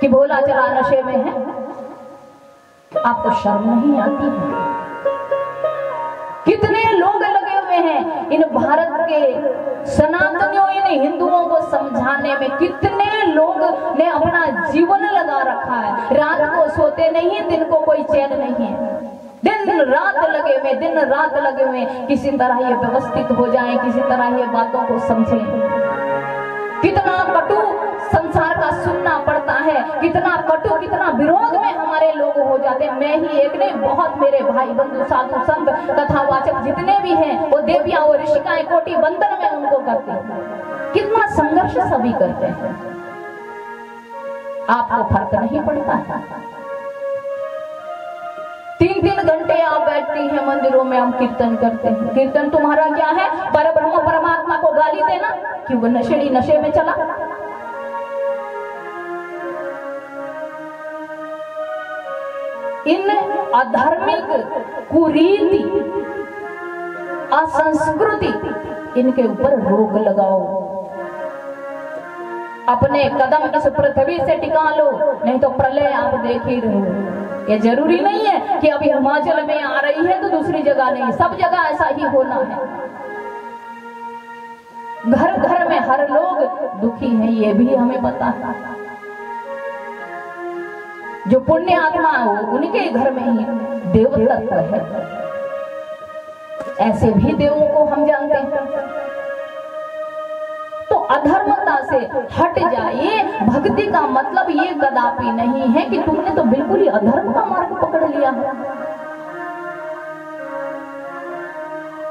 कि भोला चला नशे में है। आपको शर्म नहीं आती है? कितने लोग लगे हुए हैं इन भारत के सनातनियों, इन हिंदुओं को समझाने में। कितने लोग ने अपना जीवन लगा रखा है। रात को सोते नहीं, दिन को कोई चैन नहीं है। दिन रात लगे हुए, दिन रात लगे हुए। किसी तरह ये व्यवस्थित हो जाए, किसी तरह ये बातों को समझें। कितना कटु संसार है कितना कटु, कितना विरोध में हमारे लोग हो जाते हैं। मैं ही एक नहीं, बहुत मेरे भाई बंधु, साधु, संत, कथावाचक जितने भी हैं, वो देवियाँ वो ऋषिकाएँ, कोटि बंधन में उनको करते हैं। कितना संघर्ष सभी करते हैं। आपको फ़र्क नहीं पड़ता। तीन तीन घंटे आप बैठती हैं, मंदिरों में हम कीर्तन करते हैं। कीर्तन तुम्हारा क्या है? पर ब्रह्म परमात्मा को गाली देना कि वो नशेड़ी नशे में चला। इन अधार्मिक कुरीति, असंस्कृति इनके ऊपर रोक लगाओ। अपने कदम इस पृथ्वी से टिका लो नहीं तो प्रलय आप देख ही रहे ये ज़रूरी नहीं है कि अभी हिमाचल में आ रही है तो दूसरी जगह नहीं, सब जगह ऐसा ही होना है। घर घर में हर लोग दुखी हैं, ये भी हमें पता है। जो पुण्य आत्मा हो, उनके घर में ही देव तत्व है। ऐसे भी देवों को हम जानते हैं। तो अधर्मता से हट जाइए। भक्ति का मतलब ये कदापि नहीं है कि तुमने तो बिल्कुल ही अधर्म का मार्ग पकड़ लिया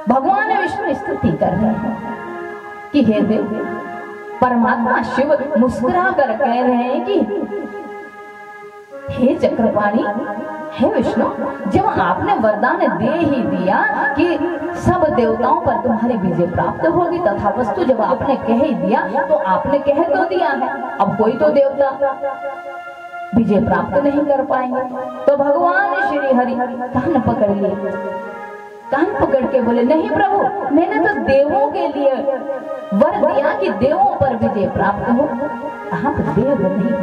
भगवान विष्णु स्तुति कर रहे हैं कि हे देव, परमात्मा शिव मुस्कुरा कर कह रहे हैं कि हे चक्रपाणी हे विष्णु जब आपने वरदान दे ही दिया कि सब देवताओं पर तुम्हारी विजय प्राप्त होगी तथा वस्तु जब आपने कह ही दिया तो आपने कह तो दिया है। अब कोई तो देवता विजय प्राप्त नहीं कर पाएँगे। तो भगवान श्री हरि, कान पकड़ लिए। कान पकड़ के बोले, नहीं प्रभु, मैंने तो देवों के लिए वर दिया कि देवों पर विजय प्राप्त हो। आप देव नहीं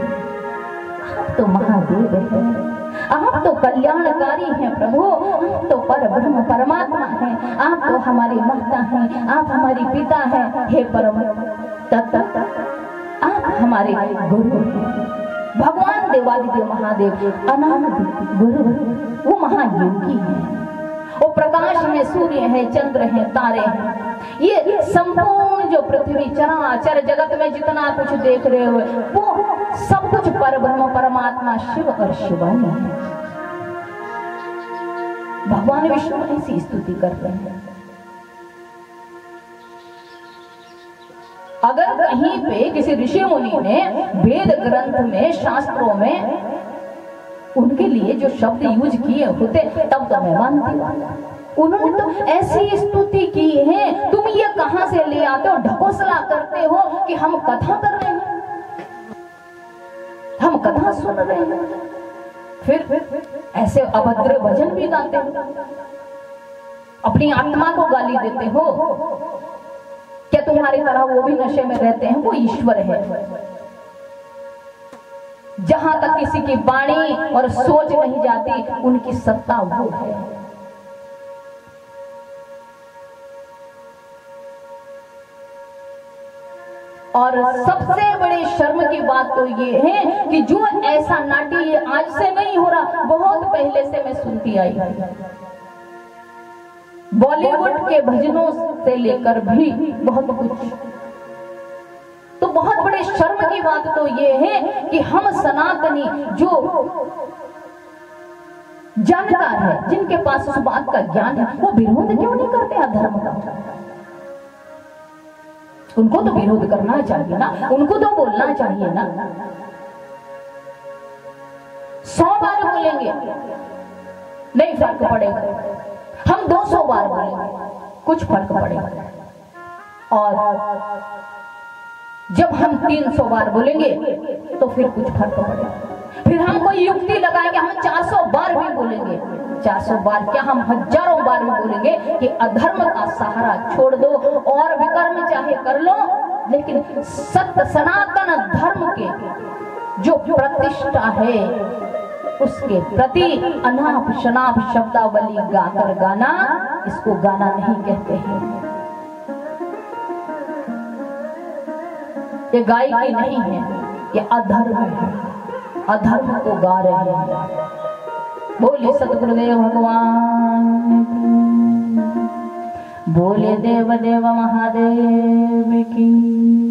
तो महादेव है। आप तो कल्याणकारी हैं प्रभु। आप तो पर ब्रह्म परमात्मा हैं। आप तो हमारे माता हैं। आप हमारे पिता हैं। हे परम आप हमारे गुरु हैं। भगवान देवादिदेव महादेव अनाथ गुरु वो महायोगी हैं। वो प्रकाश है सूर्य है, चंद्र है, तारे हैं। ये संपूर्ण जो पृथ्वी चराचर जगत में जितना कुछ देख रहे हो, वो सब कुछ पर ब्रह्म, परमात्मा, शिव और शिवानी है। भगवान विष्णु ऐसी स्तुति कर रहे हैं। अगर कहीं पे किसी ऋषि मुनि ने वेद ग्रंथ में, शास्त्रों में उनके लिए जो शब्द यूज़ किए होते, तब तो मैं मानती हूँ। उन्होंने तो ऐसी स्तुति की है। तुम ये कहाँ से ले आते हो? ढकोसला करते हो कि हम कथा कर रहे हैं? हम कथा सुन रहे हैं। फिर ऐसे अभद्र भजन भी गाते हो। अपनी आत्मा को गाली देते हो। क्या तुम्हारी तरह वो भी नशे में रहते हैं? वो ईश्वर है। जहाँ तक किसी की वाणी और सोच नहीं जाती, उनकी सत्ता वो है। और सबसे बड़े शर्म की बात तो ये है कि जो ऐसा नाट्य ये आज से नहीं हो रहा, बहुत पहले से मैं सुनती आई। बॉलीवुड के भजनों से लेकर भी बहुत कुछ। तो बहुत बड़े शर्म की बात तो ये है कि हम सनातनी जो जानकार है, जिनके पास उस बात का ज्ञान है, वो विरोध क्यों नहीं करते अधर्म का? उनको तो विरोध करना चाहिए ना, उनको तो बोलना चाहिए ना। सौ बार बोलेंगे, नहीं फ़र्क पड़ेगा हम दो सौ बार बोलेंगे, कुछ फ़र्क पड़ेगा और जब हम तीन सौ बार बोलेंगे तो फिर कुछ फ़र्क पड़ेगा फिर हम कोई युक्ति लगाएँगे हम चार सौ बार भी बोलेंगे। चार सौ बार क्या हम हज़ारों बार भी बोलेंगे कि अधर्म का सहारा छोड़ दो, और विकर्म चाहे कर लो, लेकिन सत्य सनातन धर्म के जो प्रतिष्ठा है, उसके प्रति अनाप शनाप शब्दावली गाकर गाना, इसको गाना नहीं कहते हैं। ये गायकी नहीं है, ये अधर्म है। अधर्म को गा रहे हैं। बोले सतगुरुदेव भगवान। बोले देव देव महादेव की।